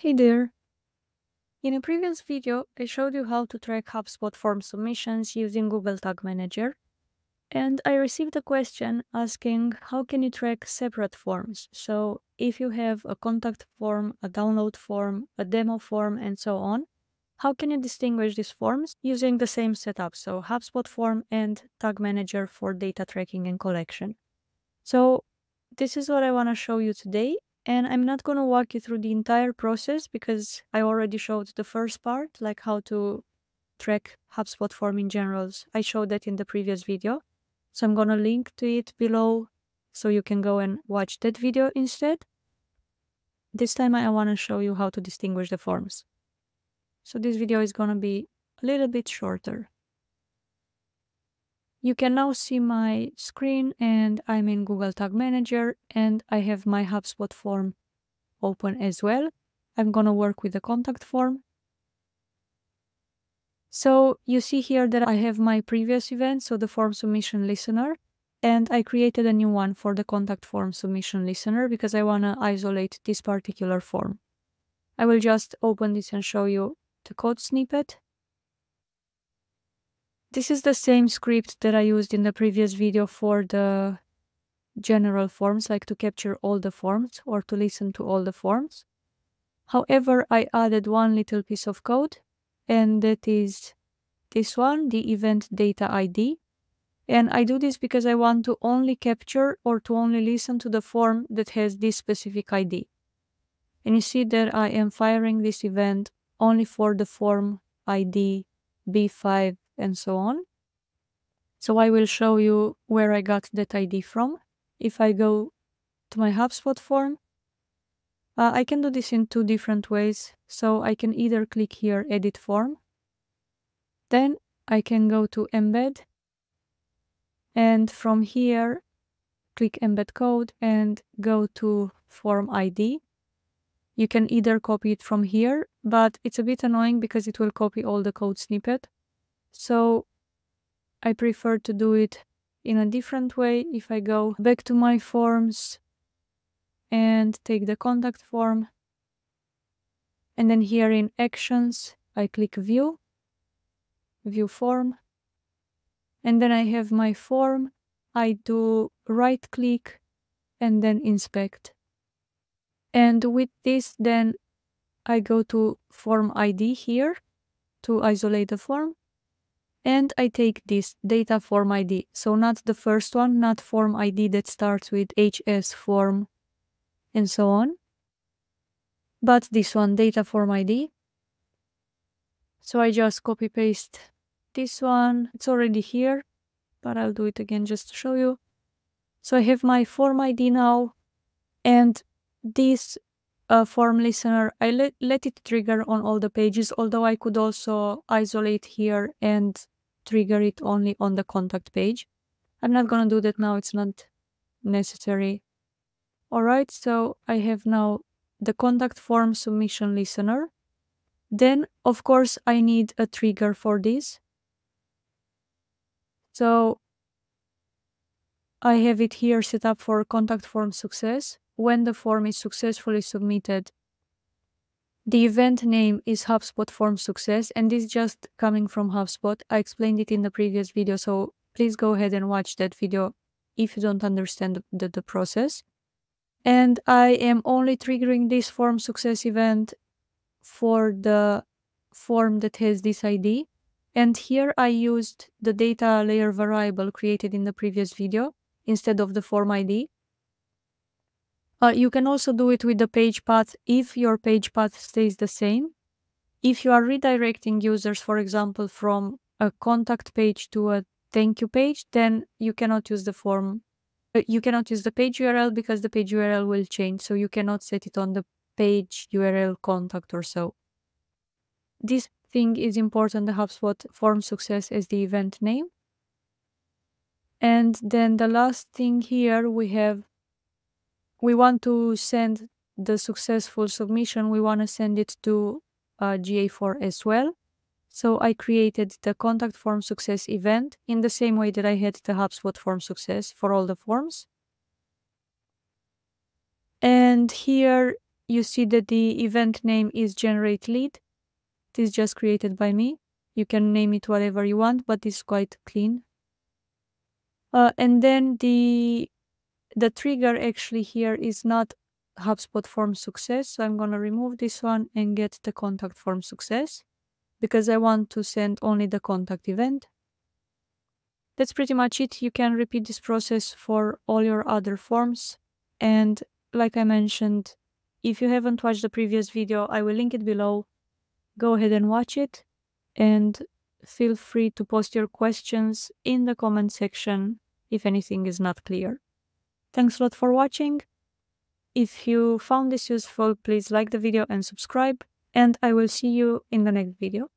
Hey there! In a previous video, I showed you how to track HubSpot form submissions using Google Tag Manager, and I received a question asking how can you track separate forms? So if you have a contact form, a download form, a demo form, and so on, how can you distinguish these forms using the same setup? So HubSpot form and Tag Manager for data tracking and collection. So this is what I want to show you today and I'm not going to walk you through the entire process because I already showed the first part, like how to track HubSpot form in generals. I showed that in the previous video. So I'm going to link to it below so you can go and watch that video instead. This time I want to show you how to distinguish the forms. So this video is going to be a little bit shorter. You can now see my screen and I'm in Google Tag Manager and I have my HubSpot form open as well. I'm gonna work with the contact form. So you see here that I have my previous event, so the form submission listener, and I created a new one for the contact form submission listener because I wanna isolate this particular form. I will just open this and show you the code snippet. This is the same script that I used in the previous video for the general forms, like to capture all the forms or to listen to all the forms. However, I added one little piece of code, and that is this one, the event data ID. And I do this because I want to only capture or to only listen to the form that has this specific ID. And you see that I am firing this event only for the form ID B5 and so on. So I will show you where I got that ID from. If I go to my HubSpot form, uh, I can do this in two different ways. So I can either click here, edit form. Then I can go to embed. And from here, click embed code and go to form ID. You can either copy it from here, but it's a bit annoying because it will copy all the code snippet. So I prefer to do it in a different way if I go back to my forms and take the contact form. And then here in actions, I click view, view form. And then I have my form. I do right click and then inspect. And with this, then I go to form ID here to isolate the form and I take this data form ID. So not the first one, not form ID that starts with HS form and so on, but this one, data form ID. So I just copy paste this one. It's already here, but I'll do it again just to show you. So I have my form ID now and this uh, form listener, I let, let it trigger on all the pages, although I could also isolate here and trigger it only on the contact page. I'm not gonna do that now, it's not necessary. Alright, so I have now the contact form submission listener. Then, of course, I need a trigger for this. So I have it here set up for contact form success. When the form is successfully submitted, the event name is HubSpot Form Success, and this is just coming from HubSpot. I explained it in the previous video, so please go ahead and watch that video if you don't understand the, the process. And I am only triggering this form success event for the form that has this ID. And here I used the data layer variable created in the previous video instead of the form ID. Uh, you can also do it with the page path if your page path stays the same. If you are redirecting users, for example, from a contact page to a thank you page, then you cannot use the form. Uh, you cannot use the page URL because the page URL will change, so you cannot set it on the page URL contact or so. This thing is important, the HubSpot form success as the event name. And then the last thing here, we have we want to send the successful submission, we want to send it to uh, GA4 as well. So I created the contact form success event in the same way that I had the HubSpot form success for all the forms. And here you see that the event name is generate lead. It is just created by me. You can name it whatever you want, but it's quite clean. Uh, and then the the trigger actually here is not HubSpot form success. So I'm going to remove this one and get the contact form success because I want to send only the contact event. That's pretty much it. You can repeat this process for all your other forms. And like I mentioned, if you haven't watched the previous video, I will link it below. Go ahead and watch it and feel free to post your questions in the comment section if anything is not clear. Thanks a lot for watching. If you found this useful, please like the video and subscribe, and I will see you in the next video.